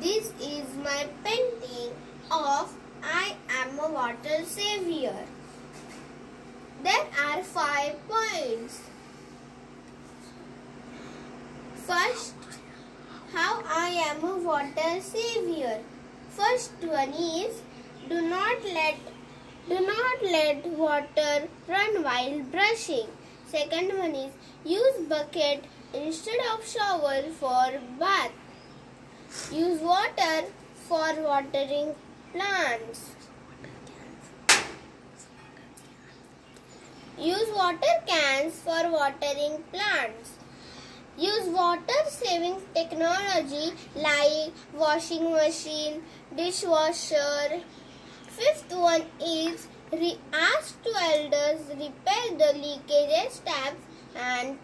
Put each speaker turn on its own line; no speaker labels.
This is my painting of I am a water savior. There are five points. First, how I am a water savior. First one is do not let do not let water run while brushing. Second one is use bucket instead of shower for bath. Use water for watering plants. Use water cans for watering plants. Use water saving technology like washing machine, dishwasher. Fifth one is ask to elders repair the leakages taps and.